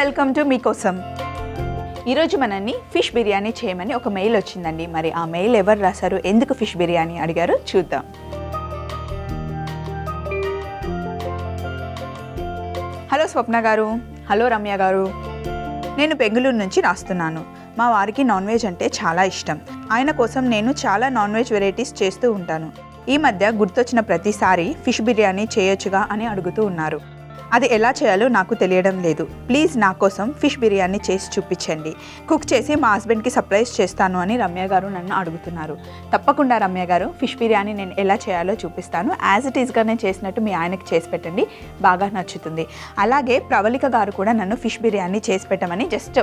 Welcome to మీకోసం. ఈరోజు మనల్ని ఫిష్ బిర్యానీ చేయమని ఒక మెయిల్ వచ్చిందండి. మరి ఆ మెయిల్ ఎవరు రాశారు? ఎందుకు ఫిష్ బిర్యానీ అడిగారు? చూద్దాం. హలో స్వప్న గారు. హలో రమ్య గారు. నేను బెంగళూరు నుంచి రాస్తున్నాను. మా వారికి నాన్ వెజ్ అంటే చాలా ఇష్టం. ఆయన కోసం నేను చాలా నాన్ వెజ్ వెరైటీస్ చేస్తూ ఉంటాను. ఈ మధ్య గుర్తొచ్చిన ప్రతిసారి ఫిష్ బిర్యానీ చేయొచ్చుగా అని అడుగుతూ ఉన్నారు. అది ఎలా చేయాలో నాకు తెలియడం లేదు. ప్లీజ్ నా కోసం ఫిష్ బిర్యానీ చేసి చూపించండి. కుక్ చేసి మా హస్బెండ్కి సర్ప్రైజ్ చేస్తాను అని రమ్య గారు నన్ను అడుగుతున్నారు. తప్పకుండా రమ్య గారు ఫిష్ బిర్యానీ నేను ఎలా చేయాలో చూపిస్తాను. యాజ్ ఇట్ ఈస్గానే నేను చేసినట్టు మీ ఆయనకి చేసి పెట్టండి. బాగా నచ్చుతుంది. అలాగే ప్రవళిక గారు కూడా నన్ను ఫిష్ బిర్యానీ చేసి పెట్టమని జస్ట్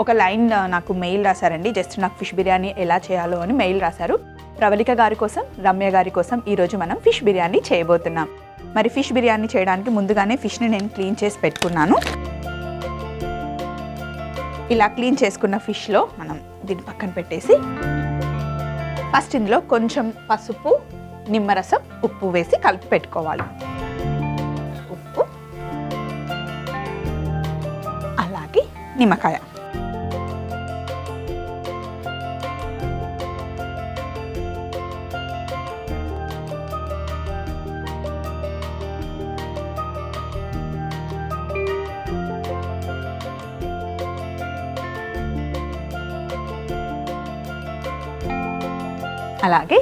ఒక లైన్ నాకు మెయిల్ రాశారండి. జస్ట్ నాకు ఫిష్ బిర్యానీ ఎలా చేయాలో అని మెయిల్ రాశారు. ప్రవళిక గారి కోసం రమ్య గారి కోసం ఈరోజు మనం ఫిష్ బిర్యానీ చేయబోతున్నాం. మరి ఫిష్ బిర్యానీ చేయడానికి ముందుగానే ఫిష్ని నేను క్లీన్ చేసి పెట్టుకున్నాను. ఇలా క్లీన్ చేసుకున్న ఫిష్లో మనం దీన్ని పక్కన పెట్టేసి ఫస్ట్ ఇందులో కొంచెం పసుపు నిమ్మరసం ఉప్పు వేసి కలిపి పెట్టుకోవాలి. ఉప్పు అలాగే నిమ్మకాయ. అలాగే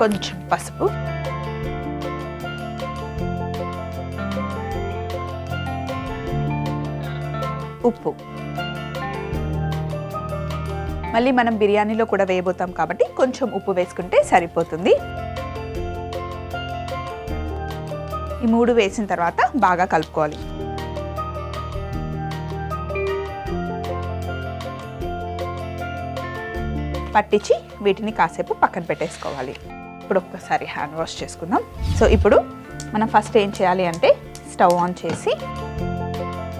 కొంచెం పసుపు. ఉప్పు. మళ్ళీ మనం బిర్యానీలో కూడా వేయబోతాం కాబట్టి కొంచెం ఉప్పు వేసుకుంటే సరిపోతుంది. ఈ మూడు వేసిన తర్వాత బాగా కలుపుకోవాలి. పట్టించి వీటిని కాసేపు పక్కన పెట్టేసుకోవాలి. ఇప్పుడు ఒక్కసారి హ్యాండ్ వాష్ చేసుకుందాం. సో ఇప్పుడు మనం ఫస్ట్ ఏం చేయాలి అంటే స్టవ్ ఆన్ చేసి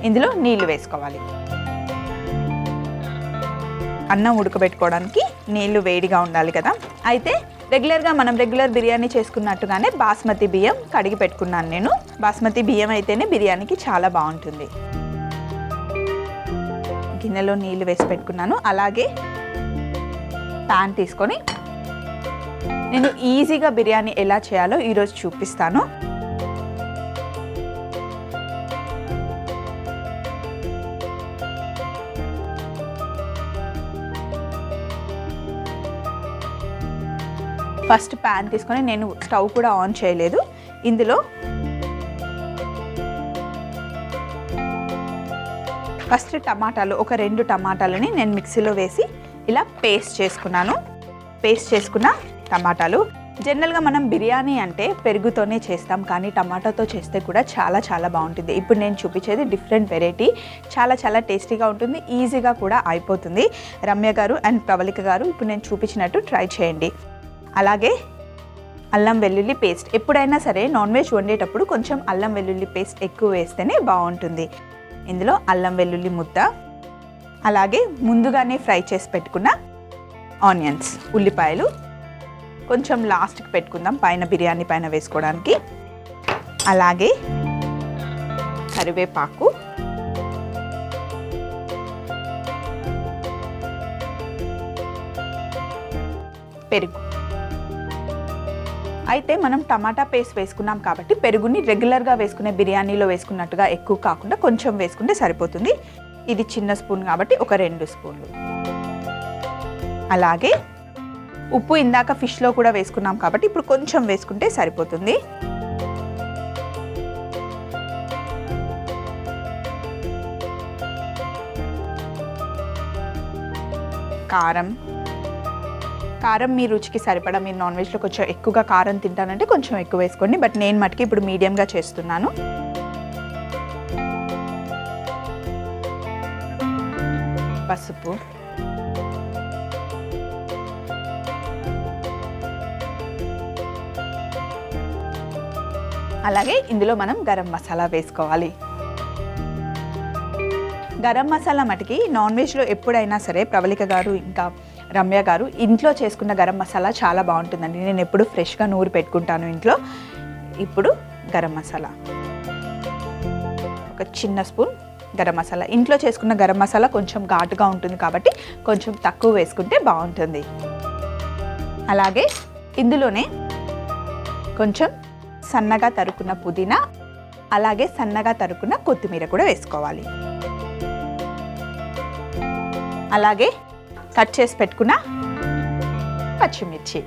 ఇందులో నీళ్ళు వేసుకోవాలి. అన్నం ఉడకబెట్టుకోవడానికి నీళ్ళు వేడిగా ఉండాలి కదా. అయితే రెగ్యులర్గా మనం రెగ్యులర్ బిర్యానీ చేసుకున్నట్టుగానే బాస్మతి బియ్యం కడిగి పెట్టుకున్నాను నేను. బాస్మతి బియ్యం అయితేనే బిర్యానీకి చాలా బాగుంటుంది. గిన్నెలో నీళ్ళు వేసి పెట్టుకున్నాను. అలాగే ప్యాన్ తీసుకొని నేను ఈజీగా బిర్యానీ ఎలా చేయాలో ఈరోజు చూపిస్తాను. ఫస్ట్ ప్యాన్ తీసుకొని నేను స్టవ్ కూడా ఆన్ చేయలేదు. ఇందులో ఫస్ట్ టమాటాలు ఒక రెండు టమాటాలని నేను మిక్సీలో వేసి ఇలా పేస్ట్ చేసుకున్నాను. పేస్ట్ చేసుకున్న టమాటాలు. జనరల్గా మనం బిర్యానీ అంటే పెరుగుతోనే చేస్తాం. కానీ టమాటాతో చేస్తే కూడా చాలా చాలా బాగుంటుంది. ఇప్పుడు నేను చూపించేది డిఫరెంట్ వెరైటీ. చాలా చాలా టేస్టీగా ఉంటుంది. ఈజీగా కూడా అయిపోతుంది. రమ్య గారు అండ్ ప్రవళిక గారు ఇప్పుడు నేను చూపించినట్టు ట్రై చేయండి. అలాగే అల్లం వెల్లుల్లి పేస్ట్. ఎప్పుడైనా సరే నాన్ వెజ్ వండేటప్పుడు కొంచెం అల్లం వెల్లుల్లి పేస్ట్ ఎక్కువ వేస్తేనే బాగుంటుంది. ఇందులో అల్లం వెల్లుల్లి ముద్ద అలాగే ముందుగానే ఫ్రై చేసి పెట్టుకున్న ఆనియన్స్ ఉల్లిపాయలు. కొంచెం లాస్ట్కి పెట్టుకుందాం పైన బిర్యానీ పైన వేసుకోవడానికి. అలాగే కరివేపాకు. పెరుగు. అయితే మనం టమాటా పేస్ట్ వేసుకున్నాం కాబట్టి పెరుగుని రెగ్యులర్గా వేసుకునే బిర్యానీలో వేసుకున్నట్టుగా ఎక్కువ కాకుండా కొంచెం వేసుకుంటే సరిపోతుంది. ఇది చిన్న స్పూన్ కాబట్టి ఒక రెండు స్పూన్లు. అలాగే ఉప్పు ఇందాక ఫిష్లో కూడా వేసుకున్నాం కాబట్టి ఇప్పుడు కొంచెం వేసుకుంటే సరిపోతుంది. కారం. కారం మీ రుచికి సరిపడా మీరు నాన్ వెజ్లో కొంచెం ఎక్కువగా కారం తింటానంటే కొంచెం ఎక్కువ వేసుకోండి. బట్ నేను మటుకి ఇప్పుడు మీడియంగా చేస్తున్నాను. పసుపు. అలాగే ఇందులో మనం గరం మసాలా వేసుకోవాలి. గరం మసాలా మటుకి నాన్ వెజ్లో ఎప్పుడైనా సరే ప్రవళిక గారు ఇంకా రమ్య గారు ఇంట్లో చేసుకున్న గరం మసాలా చాలా బాగుంటుందండి. నేను ఎప్పుడు ఫ్రెష్గా నూరు పెట్టుకుంటాను ఇంట్లో. ఇప్పుడు గరం మసాలా. ఒక చిన్న స్పూన్ గరం మసాలా. ఇంట్లో చేసుకున్న గరం మసాలా కొంచెం ఘాటుగా ఉంటుంది కాబట్టి కొంచెం తక్కువ వేసుకుంటే బాగుంటుంది. అలాగే ఇందులోనే కొంచెం సన్నగా తరుకున్న పుదీనా అలాగే సన్నగా తరుకున్న కొత్తిమీర కూడా వేసుకోవాలి. అలాగే కట్ చేసి పెట్టుకున్న పచ్చిమిర్చి.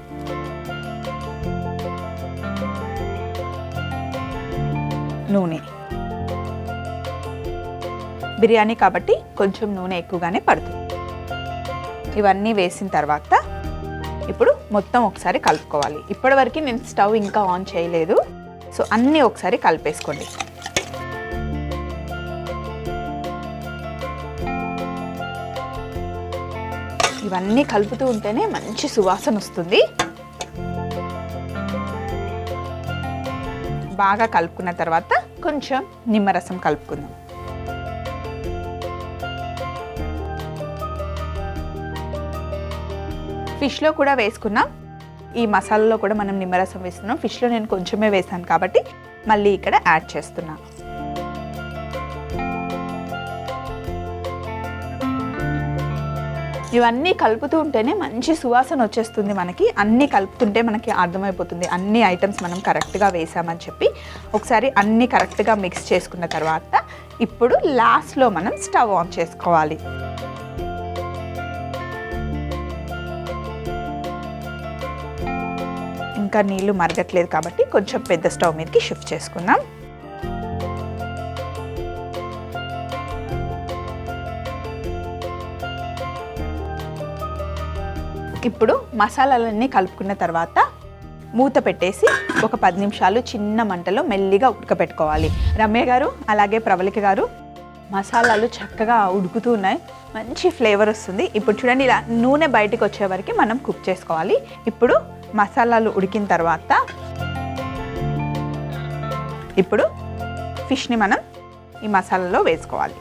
నూనె. బిర్యానీ కాబట్టి కొంచెం నూనె ఎక్కువగానే పడుతుంది. ఇవన్నీ వేసిన తర్వాత ఇప్పుడు మొత్తం ఒకసారి కలుపుకోవాలి. ఇప్పటివరకు నేను స్టవ్ ఇంకా ఆన్ చేయలేదు. సో అన్నీ ఒకసారి కలిపేసుకోండి. ఇవన్నీ కలుపుతూ ఉంటేనే మంచి సువాసన వస్తుంది. బాగా కలుపుకున్న తర్వాత కొంచెం నిమ్మరసం కలుపుకుందాం. ఫిష్లో కూడా వేసుకున్నాం. ఈ మసాలాలో కూడా మనం నిమ్మరసం వేస్తున్నాం. ఫిష్లో నేను కొంచెమే వేసాను కాబట్టి మళ్ళీ ఇక్కడ యాడ్ చేస్తున్నాను ఇవన్నీ కలుపుతూ ఉంటేనే మంచి సువాసన వచ్చేస్తుంది మనకి. అన్నీ కలుపుతుంటే మనకి అర్థమైపోతుంది. అన్ని ఐటమ్స్ మనం కరెక్ట్గా వేసామని చెప్పి. ఒకసారి అన్నీ కరెక్ట్గా మిక్స్ చేసుకున్న తర్వాత ఇప్పుడు లాస్ట్లో మనం స్టవ్ ఆన్ చేసుకోవాలి. ఇంకా నీళ్ళు మరగట్లేదు కాబట్టి కొంచెం పెద్ద స్టవ్ మీదకి షిఫ్ట్ చేసుకుందాం. ఇప్పుడు మసాలాలన్నీ కలుపుకున్న తర్వాత మూత పెట్టేసి ఒక పది నిమిషాలు చిన్న మంటలో మెల్లిగా ఉడకపెట్టుకోవాలి. రమ్య గారు అలాగే ప్రవళిక గారు మసాలాలు చక్కగా ఉడుకుతూ ఉన్నాయి. మంచి ఫ్లేవర్ వస్తుంది. ఇప్పుడు చూడండి ఇలా నూనె బయటకు వచ్చే వరకు మనం కుక్ చేసుకోవాలి. ఇప్పుడు మసాలాలు ఉడికిన తర్వాత ఇప్పుడు ఫిష్ని మనం ఈ మసాలాలో వేసుకోవాలి.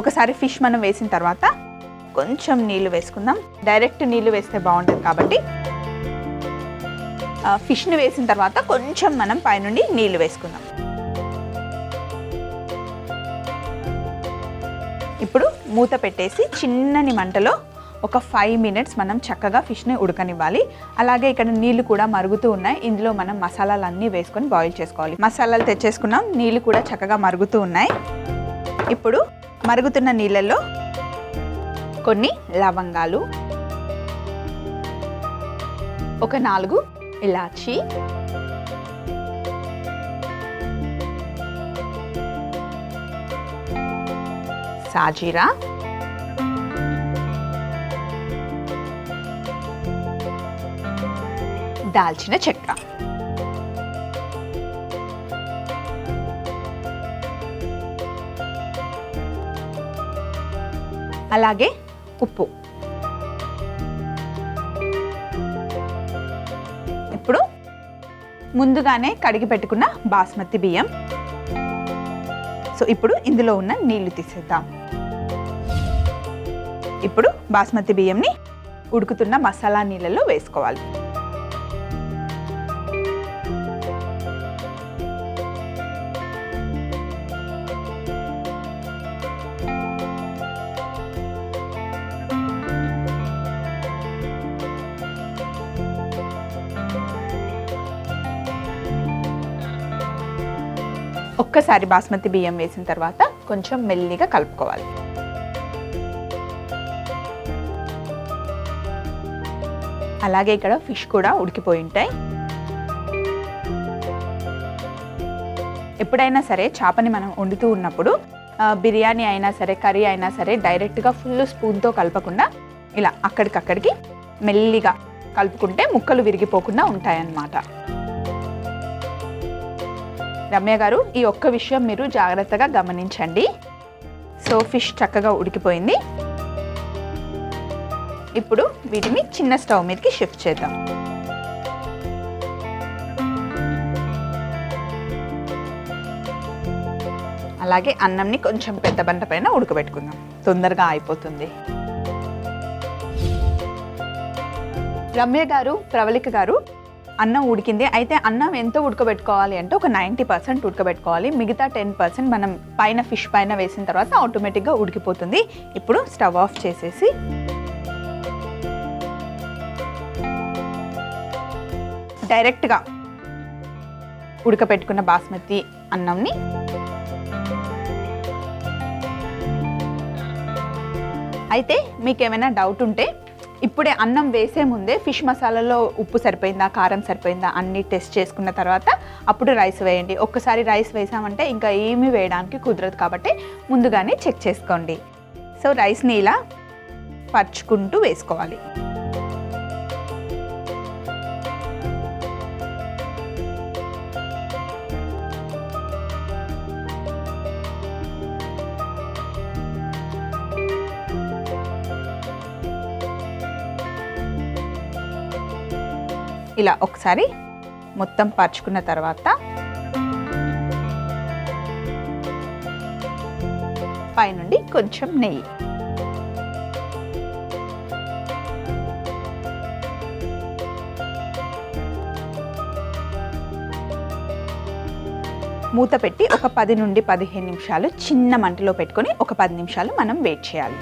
ఒకసారి ఫిష్ మనం వేసిన తర్వాత కొంచెం నీళ్ళు వేసుకుందాం. డైరెక్ట్ నీళ్ళు వేస్తే బాగుంటుంది కాబట్టి ఫిష్ని వేసిన తర్వాత కొంచెం మనం పైనుండి నీళ్ళు వేసుకుందాం. ఇప్పుడు మూత పెట్టేసి చిన్నని మంటలో ఒక ఫైవ్ మినిట్స్ మనం చక్కగా ఫిష్ని ఉడకనివ్వాలి. అలాగే ఇక్కడ నీళ్ళు కూడా మరుగుతూ ఉన్నాయి. ఇందులో మనం మసాలాలు అన్నీ వేసుకొని బాయిల్ చేసుకోవాలి. మసాలాలు తెచ్చేసుకున్నాం. నీళ్ళు కూడా చక్కగా మరుగుతూ ఉన్నాయి. ఇప్పుడు మరుగుతున్న నీళ్ళల్లో కొన్ని లవంగాలు ఒక నాలుగు ఇలాచి సాజీరా దాల్చిన చెక్క అలాగే ఉప్పు ముందుగానే కడిగి పెట్టుకున్న బాస్మతి బియ్యం. సో ఇప్పుడు ఇందులో ఉన్న నీళ్ళు తీసేద్దాం. ఇప్పుడు బాస్మతి బియ్యంని ఉడుకుతున్న మసాలా నీళ్ళలో వేసుకోవాలి. ఒక్కసారి బాస్మతి బియ్యం వేసిన తర్వాత కొంచెం మెల్లిగా కలుపుకోవాలి. అలాగే ఇక్కడ ఫిష్ కూడా ఉడికిపోయి ఉంటాయి. ఎప్పుడైనా సరే చేపని మనం వండుతూ ఉన్నప్పుడు బిర్యానీ అయినా సరే కర్రీ అయినా సరే డైరెక్ట్గా ఫుల్ స్పూన్తో కలపకుండా ఇలా అక్కడికక్కడికి మెల్లిగా కలుపుకుంటే ముక్కలు విరిగిపోకుండా ఉంటాయన్నమాట. రమ్య గారు ఈ ఒక్క విషయం మీరు జాగ్రత్తగా గమనించండి. సో ఫిష్ చక్కగా ఉడికిపోయింది. ఇప్పుడు వీటిని చిన్న స్టవ్ మీదకి షిఫ్ట్ చేద్దాం. అలాగే అన్నంని కొంచెం పెద్ద బంట పైన ఉడకబెట్టుకుందాం. తొందరగా అయిపోతుంది. రమ్య గారు ప్రవళిక గారు అన్నం ఉడికింది. అయితే అన్నం ఎంత ఉడకబెట్టుకోవాలి అంటే ఒక నైంటీ పర్సెంట్ ఉడకబెట్టుకోవాలి. మిగతా టెన్ పర్సెంట్ మనం పైన ఫిష్ పైన వేసిన తర్వాత ఆటోమేటిక్గా ఉడికిపోతుంది. ఇప్పుడు స్టవ్ ఆఫ్ చేసేసి డైరెక్ట్గా ఉడకపెట్టుకున్న బాస్మతి అన్నంని అయితే మీకు ఏమైనా డౌట్ ఉంటే ఇప్పుడే అన్నం వేసే ముందే ఫిష్ మసాలాలో ఉప్పు సరిపోయిందా కారం సరిపోయిందా అన్ని టెస్ట్ చేసుకున్న తర్వాత అప్పుడు రైస్ వేయండి. ఒక్కసారి రైస్ వేసామంటే ఇంకా ఏమీ వేయడానికి కుదరదు కాబట్టి ముందుగానే చెక్ చేసుకోండి. సో రైస్ని ఇలా పరుచుకుంటూ వేసుకోవాలి. ఇలా ఒకసారి మొత్తం పరుచుకున్న తర్వాత పైనుండి కొంచెం నెయ్యి. మూత పెట్టి ఒక పది నుండి పదిహేను నిమిషాలు చిన్న మంటలో పెట్టుకొని ఒక పది నిమిషాలు మనం వెయిట్ చేయాలి.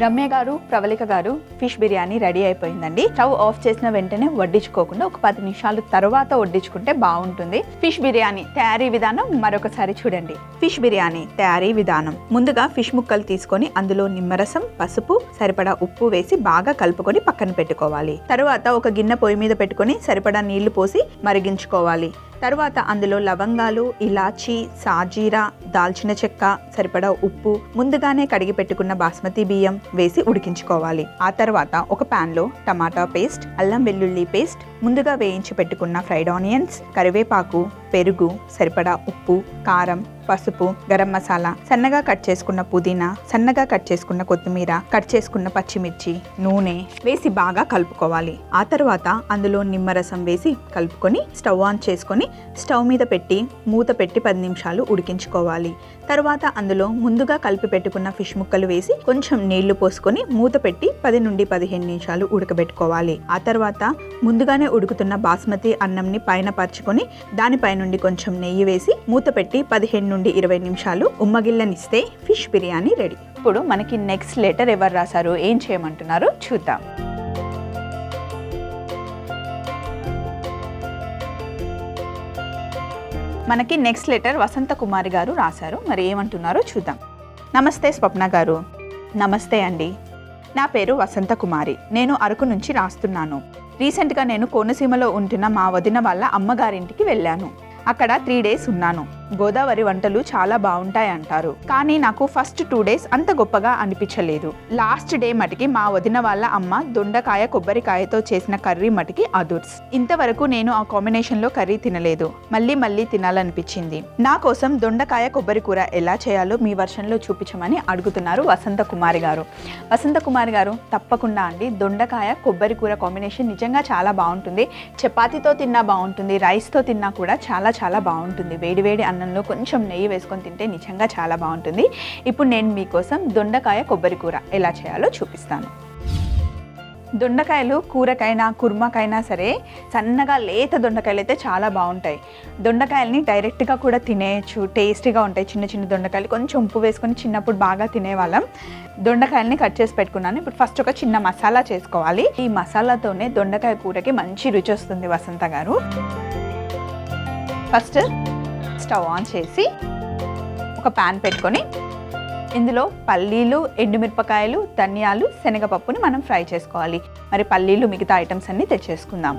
రమ్య గారు ప్రవళిక గారు ఫిష్ బిర్యానీ రెడీ అయిపోయిందండి. స్టవ్ ఆఫ్ చేసిన వెంటనే వడ్డించుకోకుండా ఒక పది నిమిషాలు తర్వాత వడ్డించుకుంటే బాగుంటుంది. ఫిష్ బిర్యానీ తయారీ విధానం మరొకసారి చూడండి. ఫిష్ బిర్యానీ తయారీ విధానం. ముందుగా ఫిష్ ముక్కలు తీసుకొని అందులో నిమ్మరసం పసుపు సరిపడా ఉప్పు వేసి బాగా కలుపుకొని పక్కన పెట్టుకోవాలి. తరువాత ఒక గిన్నె పొయ్యి మీద పెట్టుకొని సరిపడా నీళ్ళు పోసి మరిగించుకోవాలి. తర్వాత అందులో లవంగాలు ఇలాచి సాజీరా దాల్చిన చెక్క సరిపడా ఉప్పు ముందుగానే కడిగి పెట్టుకున్న బాస్మతి బియ్యం వేసి ఉడికించుకోవాలి. ఆ తర్వాత ఒక పాన్లో టమాటా పేస్ట్ అల్లం వెల్లుల్లి పేస్ట్ ముందుగా వేయించి పెట్టుకున్న ఫ్రైడ్ ఆనియన్స్ కరివేపాకు పెరుగు సరిపడా ఉప్పు కారం పసుపు గరం మసాలా సన్నగా కట్ చేసుకున్న పుదీనా సన్నగా కట్ చేసుకున్న కొత్తిమీర కట్ చేసుకున్న పచ్చిమిర్చి నూనె వేసి బాగా కలుపుకోవాలి. ఆ తర్వాత అందులో నిమ్మరసం వేసి కలుపుకొని స్టవ్ ఆన్ చేసుకొని స్టవ్ మీద పెట్టి మూత పెట్టి పది నిమిషాలు ఉడికించుకోవాలి. తర్వాత అందులో ముందుగా కలిపి పెట్టుకున్న ఫిష్ ముక్కలు వేసి కొంచెం నీళ్ళు పోసుకొని మూత పెట్టి పది నుండి పదిహేను నిమిషాలు ఉడకబెట్టుకోవాలి. ఆ తర్వాత ముందుగానే ఉడుకుతున్న బాస్మతి అన్నంని పైన పరుచుకొని దానిపై నుండి కొంచెం నెయ్యి వేసి మూత పెట్టి పదిహేను నుండి ఇరవై నిమిషాలు ఉమ్మగిల్లనిస్తే ఫిష్ బిర్యానీ రెడీ. ఇప్పుడు మనకి నెక్స్ట్ లెటర్ ఎవరు రాశారు? ఏం చేయమంటున్నారో? చూద్దాం. మనకి నెక్స్ట్ లెటర్ వసంత కుమారి గారు రాశారు. మరి ఏమంటున్నారో చూద్దాం. నమస్తే స్వప్న గారు. నమస్తే అండి. నా పేరు వసంత కుమారి. నేను అరకు నుంచి రాస్తున్నాను. రీసెంట్గా నేను కోనసీమలో ఉంటున్న మా వదిన వాళ్ళ అమ్మగారింటికి వెళ్ళాను. అక్కడ త్రీ డేస్ ఉన్నాను. గోదావరి వంటలు చాలా బాగుంటాయి అంటారు. కానీ నాకు ఫస్ట్ టూ డేస్ అంత గొప్పగా అనిపించలేదు. లాస్ట్ డే మటుకి మా వదిన వాళ్ళ అమ్మ దొండకాయ కొబ్బరికాయతో చేసిన కర్రీ మటుకి అదుర్స్. ఇంతవరకు నేను ఆ కాంబినేషన్లో కర్రీ తినలేదు. మళ్ళీ మళ్ళీ తినాలనిపించింది. నా కోసం దొండకాయ కొబ్బరి కూర ఎలా చేయాలో మీ వర్షన్లో చూపించమని అడుగుతున్నారు వసంత కుమారి గారు. వసంత కుమారి గారు తప్పకుండా అండి. దొండకాయ కొబ్బరి కూర కాంబినేషన్ నిజంగా చాలా బాగుంటుంది. చపాతీతో తిన్నా బాగుంటుంది. రైస్తో తిన్నా కూడా చాలా చాలా బాగుంటుంది. వేడివేడి అన్నంలో కొంచెం నెయ్యి వేసుకొని తింటే నిజంగా చాలా బాగుంటుంది. ఇప్పుడు నేను మీకోసం దొండకాయ కొబ్బరి కూర ఎలా చేయాలో చూపిస్తాను. దొండకాయలు కూరకైనా కుర్మకైనా సరే సన్నగా లేత దొండకాయలు అయితే చాలా బాగుంటాయి. దొండకాయల్ని డైరెక్ట్గా కూడా తినేయచ్చు టేస్టీగా ఉంటాయి. చిన్న చిన్న దొండకాయలు కొంచెం ఉప్పు వేసుకొని చిన్నప్పుడు బాగా తినేవాళ్ళం. దొండకాయల్ని కట్ చేసి పెట్టుకున్నాను. ఇప్పుడు ఫస్ట్ ఒక చిన్న మసాలా చేసుకోవాలి. ఈ మసాలాతోనే దొండకాయ కూరకి మంచి రుచి వస్తుంది వసంత గారు. ఫస్ట్ స్టవ్ ఆన్ చేసి ఒక ప్యాన్ పెట్టుకొని ఇందులో పల్లీలు ఎండుమిరపకాయలు ధనియాలు శనగపప్పుని మనం ఫ్రై చేసుకోవాలి. మరి పల్లీలు మిగతా ఐటమ్స్ అన్నీ తెచ్చేసుకుందాం.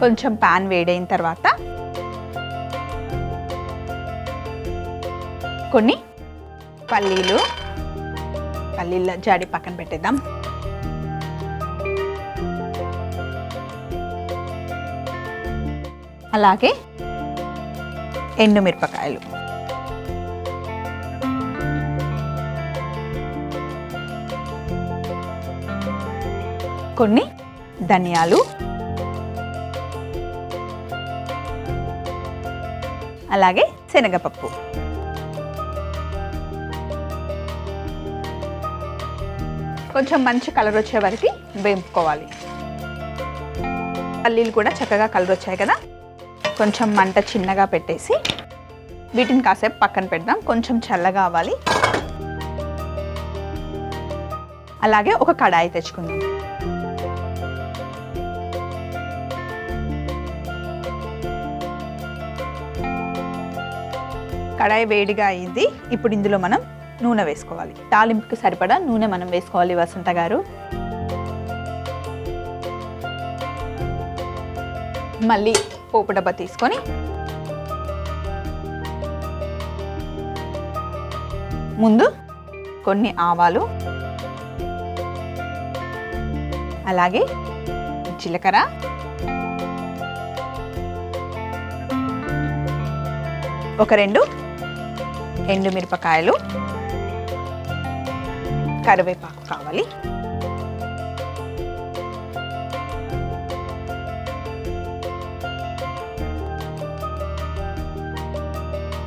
కొంచెం ప్యాన్ వేడైన తర్వాత కొన్ని పల్లీలు పల్లీల జాడి పక్కన పెట్టేద్దాం. అలాగే ఎండుమిరపకాయలు. కొన్ని ధనియాలు అలాగే శనగపప్పు. కొంచెం మంచి కలర్ వచ్చే వరకు వేపుకోవాలి. పల్లీలు కూడా చక్కగా కలర్ వచ్చాయి కదా? కొంచెం మంట చిన్నగా పెట్టేసి వీటిని కాసేపు పక్కన పెడదాం. కొంచెం చల్లగా అవ్వాలి. అలాగే ఒక కడాయి తెచ్చుకుందాం. కడాయి వేడిగా అయింది. ఇప్పుడు ఇందులో మనం నూనె వేసుకోవాలి. తాలింపుకి సరిపడా నూనె మనం వేసుకోవాలి వసంత గారు. మళ్ళీ పోపు డబ్బా తీసుకొని ముందు కొన్ని ఆవాలు అలాగే జీలకర్ర ఒక రెండు ఎండుమిరపకాయలు కరివేపాకు కావాలి.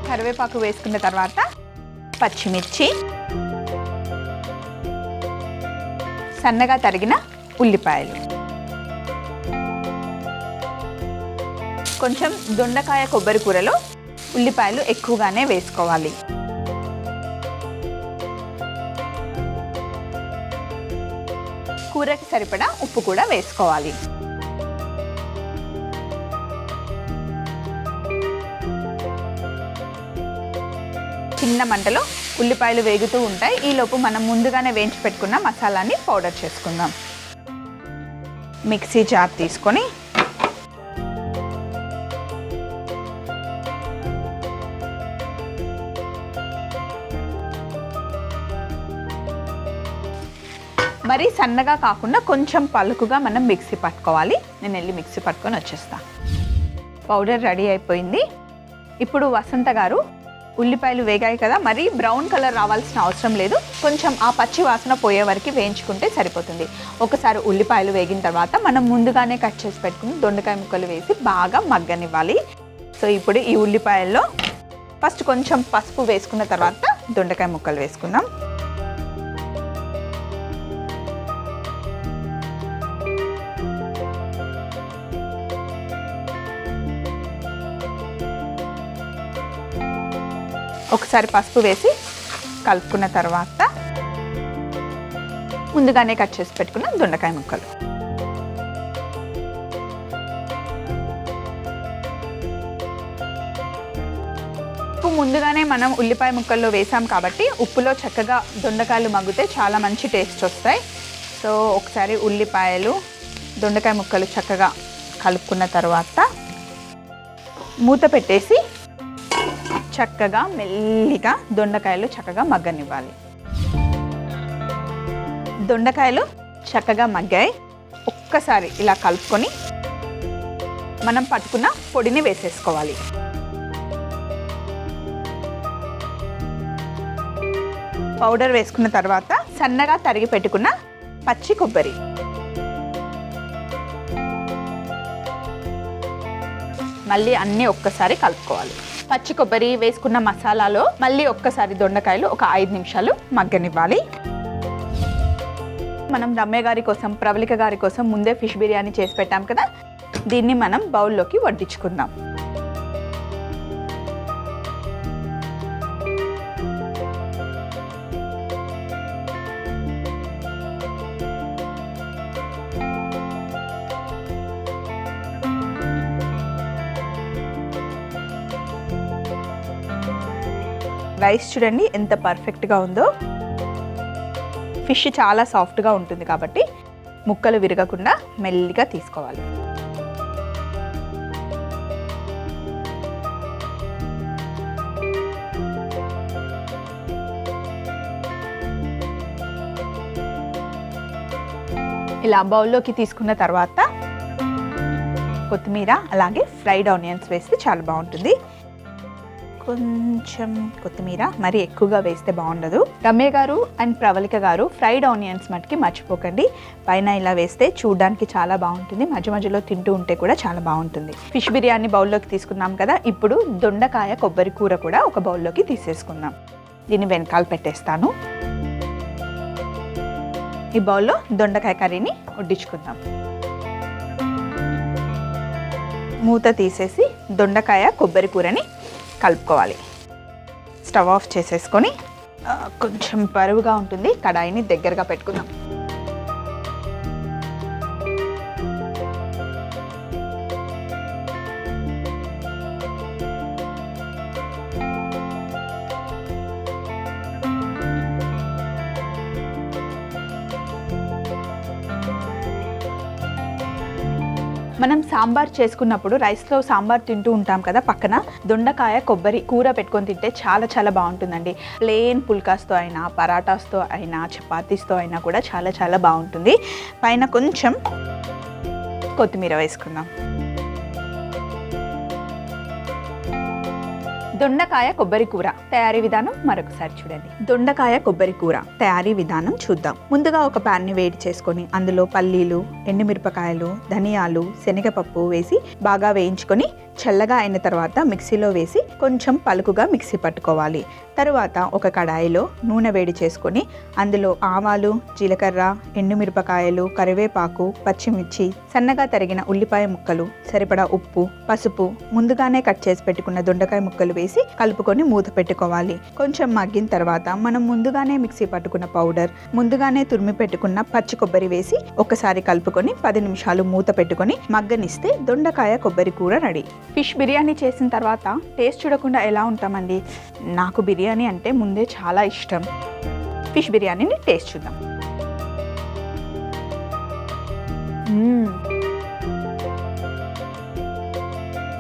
కరివేపాకు వేసుకున్న తర్వాత పచ్చిమిర్చి సన్నగా తరిగిన ఉల్లిపాయలు. కొంచెం దొండకాయ కొబ్బరి కూరలో ఉల్లిపాయలు ఎక్కువగానే వేసుకోవాలి. కూరకి సరిపడా ఉప్పు కూడా వేసుకోవాలి. చిన్న మంటలో ఉల్లిపాయలు వేగుతూ ఉంటాయి. ఈలోపు మనం ముందుగానే వేయించి పెట్టుకున్న మసాలాని పౌడర్ చేసుకుందాం. మిక్సీ జార్ తీసుకొని మరి సన్నగా కాకుండా కొంచెం పలుకుగా మనం మిక్సీ పట్టుకోవాలి. నేను వెళ్ళి మిక్సీ పట్టుకొని వచ్చేస్తా. పౌడర్ రెడీ అయిపోయింది. ఇప్పుడు వసంత గారు ఉల్లిపాయలు వేగాయి కదా మరి బ్రౌన్ కలర్ రావాల్సిన అవసరం లేదు. కొంచెం ఆ పచ్చి వాసన పోయే వరకు వేయించుకుంటే సరిపోతుంది. ఒకసారి ఉల్లిపాయలు వేగిన తర్వాత మనం ముందుగానే కట్ చేసి పెట్టుకుని దొండకాయ ముక్కలు వేసి బాగా మగ్గనివ్వాలి. సో ఇప్పుడు ఈ ఉల్లిపాయల్లో ఫస్ట్ కొంచెం పసుపు వేసుకున్న తర్వాత దొండకాయ ముక్కలు వేసుకుందాం. ఒకసారి పసుపు వేసి కలుపుకున్న తర్వాత ముందుగానే కట్ చేసి పెట్టుకున్న దొండకాయ ముక్కలు. ఉప్పు ముందుగానే మనం ఉల్లిపాయ ముక్కల్లో వేసాం కాబట్టి ఉప్పులో చక్కగా దొండకాయలు మగ్గితే చాలా మంచి టేస్ట్ వస్తాయి. సో ఒకసారి ఉల్లిపాయలు దొండకాయ ముక్కలు చక్కగా కలుపుకున్న తర్వాత మూత పెట్టేసి చక్కగా మెల్లిగా దొండకాయలు చక్కగా మగ్గనివ్వాలి. దొండకాయలు చక్కగా మగ్గాయి. ఒక్కసారి ఇలా కలుపుకొని మనం పట్టుకున్న పొడిని వేసేసుకోవాలి. పౌడర్ వేసుకున్న తర్వాత సన్నగా తరిగి పెట్టుకున్న పచ్చి కొబ్బరి. మళ్ళీ అన్నీ ఒక్కసారి కలుపుకోవాలి. పచ్చి కొబ్బరి వేసుకున్న మసాలాలో మళ్ళీ ఒక్కసారి దొండకాయలు ఒక ఐదు నిమిషాలు మగ్గనివ్వాలి. మనం రమ్య గారి కోసం ప్రవళిక గారి కోసం ముందే ఫిష్ బిర్యానీ చేసి పెట్టాం కదా? దీన్ని మనం బౌల్లోకి వడ్డించుకుందాం. రైస్ చూడండి ఎంత పర్ఫెక్ట్గా ఉందో. ఫిష్ చాలా సాఫ్ట్గా ఉంటుంది కాబట్టి ముక్కలు విరగకుండా మెల్లిగా తీసుకోవాలి. ఇలా బౌల్లోకి తీసుకున్న తర్వాత కొత్తిమీర అలాగే ఫ్రైడ్ ఆనియన్స్ వేస్తే చాలా బాగుంటుంది. కొంచెం కొత్తిమీర మరి ఎక్కువగా వేస్తే బాగుండదు. రమ్య గారు అండ్ ప్రవళిక గారు ఫ్రైడ్ ఆనియన్స్ మటుకి మర్చిపోకండి. పైన ఇలా వేస్తే చూడడానికి చాలా బాగుంటుంది. మధ్య మధ్యలో తింటూ ఉంటే కూడా చాలా బాగుంటుంది. ఫిష్ బిర్యానీ బౌల్లోకి తీసుకున్నాం కదా ఇప్పుడు దొండకాయ కొబ్బరి కూర కూడా ఒక బౌల్లోకి తీసేసుకుందాం. దీన్ని వెనకాల పెట్టేస్తాను. ఈ బౌల్లో దొండకాయ కర్రీని వడ్డించుకుందాం. మూత తీసేసి దొండకాయ కొబ్బరి కూరని కలుపుకోవాలి. స్టవ్ ఆఫ్ చేసేసుకొని కొంచెం బరువుగా ఉంటుంది కడాయిని దగ్గరగా పెట్టుకుందాం. సాంబార్ చేసుకున్నప్పుడు రైస్లో సాంబార్ తింటూ ఉంటాం కదా పక్కన. దొండకాయ కొబ్బరి కూర పెట్టుకొని తింటే చాలా చాలా బాగుంటుందండి. ప్లేన్ పుల్కాస్తో అయినా పరాటాస్తో అయినా చపాతీస్తో అయినా కూడా చాలా చాలా బాగుంటుంది. పైన కొంచెం కొత్తిమీర వేసుకుందాం. దొండకాయ కొబ్బరి కూర. తయారీ విధానం మరొకసారి చూడండి. దొండకాయ కొబ్బరి కూర. తయారీ విధానం చూద్దాం. ముందుగా ఒక ప్యాన్ని ని వేడి చేసుకొని అందులో పల్లీలు ఎండుమిరపకాయలు ధనియాలు శనగపప్పు వేసి బాగా వేయించుకొని చల్లగా అయిన తర్వాత మిక్సీలో వేసి కొంచెం పలుకుగా మిక్సీ పట్టుకోవాలి. తరువాత ఒక కడాయిలో నూనె వేడి చేసుకొని అందులో ఆవాలు జీలకర్ర ఎండుమిరపకాయలు కరివేపాకు పచ్చిమిర్చి సన్నగా తరిగిన ఉల్లిపాయ ముక్కలు సరిపడా ఉప్పు పసుపు ముందుగానే కట్ చేసి పెట్టుకున్న దొండకాయ ముక్కలు వేసి కలుపుకొని మూత పెట్టుకోవాలి. కొంచెం మగ్గిన తర్వాత మనం ముందుగానే మిక్సీ పట్టుకున్న పౌడర్ ముందుగానే తురిమి పెట్టుకున్న పచ్చి కొబ్బరి వేసి ఒకసారి కలుపుకొని పది నిమిషాలు మూత పెట్టుకొని మగ్గనిస్తే దొండకాయ కొబ్బరి కూర రెడీ. ఫిష్ బిర్యానీ చేసిన తర్వాత టేస్ట్ చూడకుండా ఎలా ఉంటామండి? నాకు బిర్యానీ అంటే ముందే చాలా ఇష్టం. ఫిష్ బిర్యానీని టేస్ట్ చూద్దాం.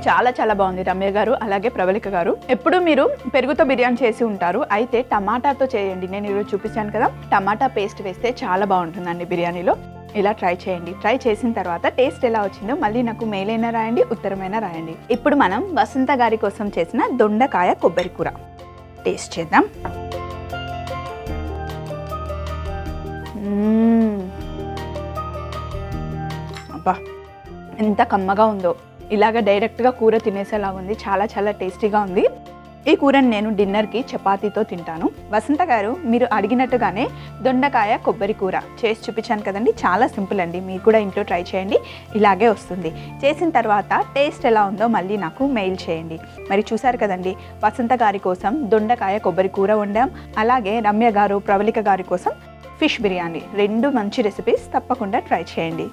చాలా చాలా బాగుంది రమ్య గారు అలాగే ప్రవళిక గారు. ఎప్పుడు మీరు పెరుగుతో బిర్యానీ చేసి ఉంటారు అయితే టమాటాతో చేయండి. నేను ఈరోజు చూపించాను కదా టమాటా పేస్ట్ వేస్తే చాలా బాగుంటుందండి బిర్యానీలో. ఇలా ట్రై చేయండి. ట్రై చేసిన తర్వాత టేస్ట్ ఎలా వచ్చిందో మళ్ళీ నాకు మేలైనా రాయండి ఉత్తరమైనా రాయండి. ఇప్పుడు మనం వసంత గారి కోసం చేసిన దొండకాయ కొబ్బరి కూర. టేస్ట్ చేద్దాం. అబ్బా ఎంత కమ్మగా ఉందో. ఇలాగ డైరెక్ట్గా కూర తినేసేలా ఉంది చాలా చాలా టేస్టీగా ఉంది. ఈ కూరని నేను డిన్నర్కి చపాతీతో తింటాను. వసంత గారు మీరు అడిగినట్టుగానే దొండకాయ కొబ్బరి కూర చేసి చూపించాను కదండి. చాలా సింపుల్ అండి. మీరు కూడా ఇంట్లో ట్రై చేయండి. ఇలాగే వస్తుంది. చేసిన తర్వాత టేస్ట్ ఎలా ఉందో మళ్ళీ నాకు మెయిల్ చేయండి. మరి చూసారు కదండి వసంత గారి కోసం దొండకాయ కొబ్బరి కూర వండాం. అలాగే రమ్య గారు ప్రవళిక గారి కోసం ఫిష్ బిర్యానీ. రెండు మంచి రెసిపీస్ తప్పకుండా ట్రై చేయండి.